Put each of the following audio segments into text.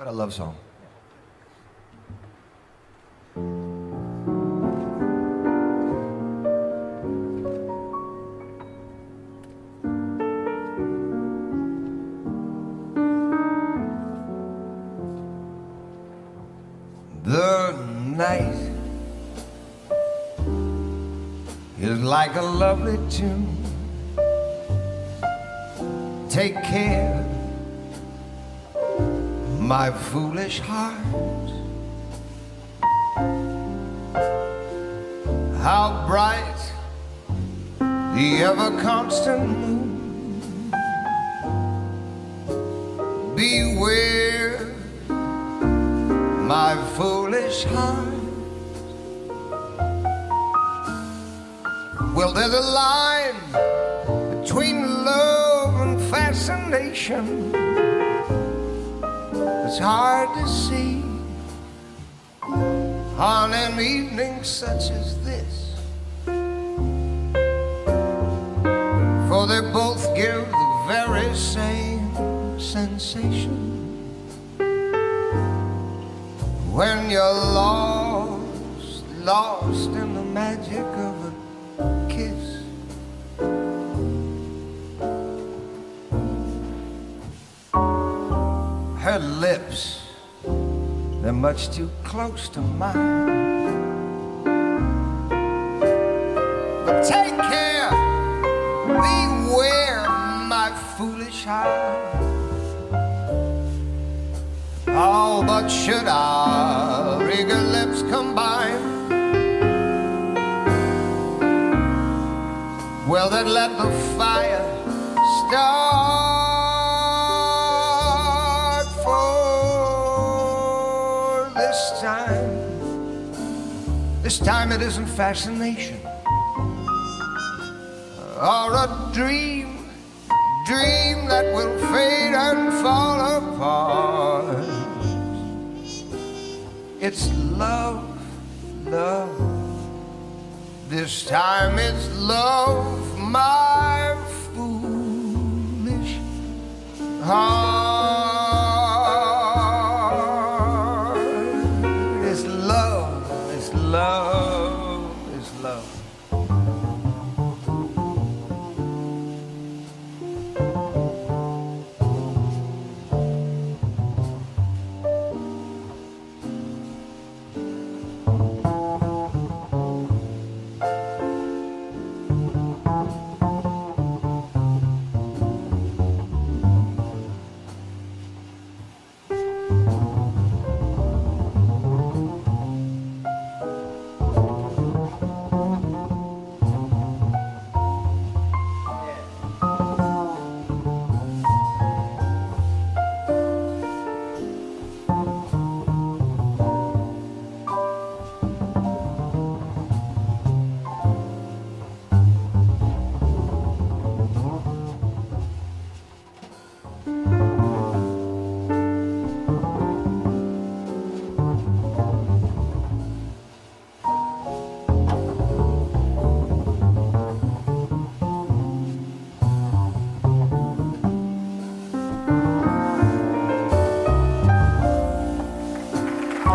about a love song? The night is like a lovely tune. Take care, my foolish heart. How bright the ever constant moon. Beware, my foolish heart. Well, there's a line between love and fascination. It's hard to see on an evening such as this. For they both give the very same sensation. When you're lost, lost in the magic of Her lips, they're much too close to mine. But take care, beware, my foolish heart. Oh, but should our This time it isn't fascination or a dream, dream that will fade and fall apart. It's love, love. This time it's love, my foolish heart.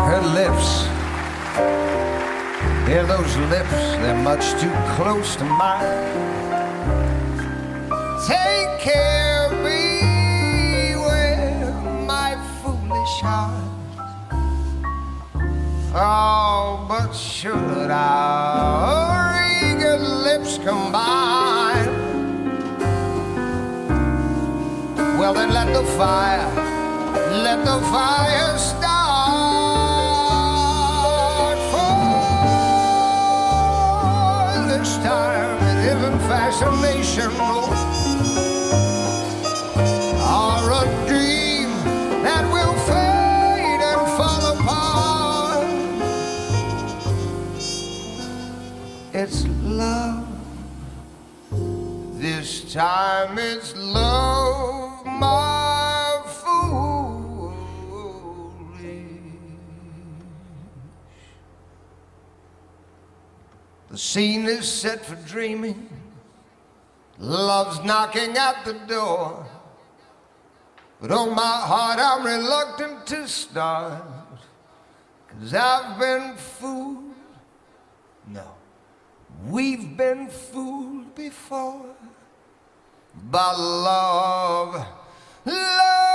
Her lips, yeah, those lips, they're much too close to mine. Take care, beware, my foolish heart. Oh, but should our eager lips combine? Well, then let the fire, let the fire start. Fascination, or a dream that will fade and fall apart. It's love. This time it's love, my foolish. The scene is set for dreaming. Love's knocking at the door. But on my heart, I'm reluctant to start. Cause I've been fooled. No, we've been fooled before by love. Love,